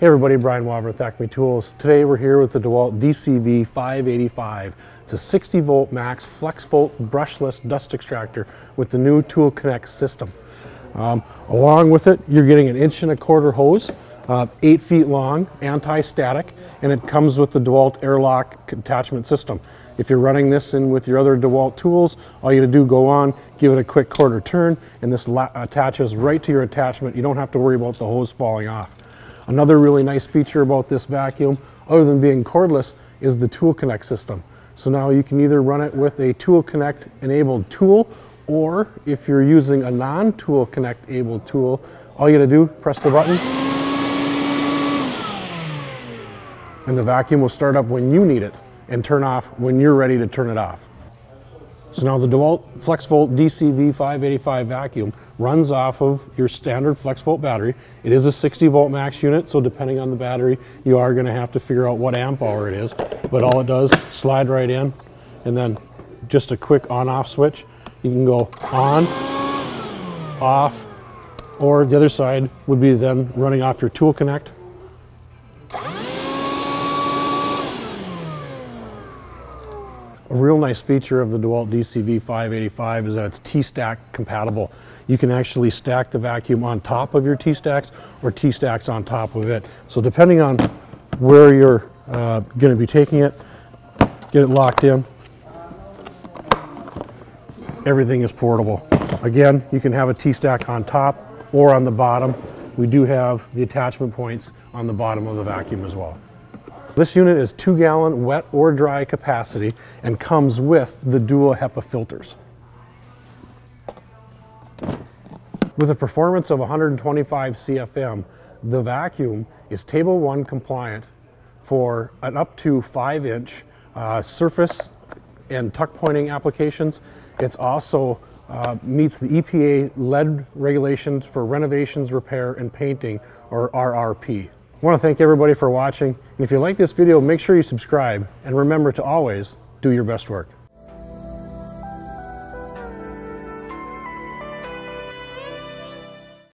Hey everybody, Brian Wobber with Acme Tools. Today we're here with the DeWalt DCV 585. It's a 60 volt max FlexVolt brushless dust extractor with the new Tool Connect system. Um, along with it, you're getting an inch and a quarter hose, uh, eight feet long, anti-static, and it comes with the DeWalt airlock attachment system. If you're running this in with your other DeWalt tools, all you gotta do go on, give it a quick quarter turn, and this attaches right to your attachment. You don't have to worry about the hose falling off. Another really nice feature about this vacuum, other than being cordless, is the Tool Connect system. So now you can either run it with a Tool Connect enabled tool, or if you're using a non-Tool Connect enabled tool, all you gotta do, press the button, and the vacuum will start up when you need it and turn off when you're ready to turn it off. So now the DeWalt FlexVolt DCV 585 vacuum runs off of your standard FlexVolt battery. It is a 60 volt max unit, so depending on the battery, you are gonna have to figure out what amp hour it is. But all it does, slide right in, and then just a quick on off switch. You can go on, off, or the other side would be then running off your tool connect A real nice feature of the DeWalt DCV 585 is that it's TSTAK compatible. You can actually stack the vacuum on top of your TSTAKs or TSTAKs on top of it. So depending on where you're uh, going to be taking it, get it locked in. Everything is portable. Again, you can have a TSTAK on top or on the bottom. We do have the attachment points on the bottom of the vacuum as well. This unit is two gallon wet or dry capacity and comes with the dual HEPA filters. With a performance of 125 CFM, the vacuum is Table 1 compliant for an up to 5 inch uh, surface and tuck pointing applications. It's also uh, meets the EPA lead regulations for renovations, repair, and painting, or RRP. I want to thank everybody for watching. And if you like this video, make sure you subscribe and remember to always do your best work.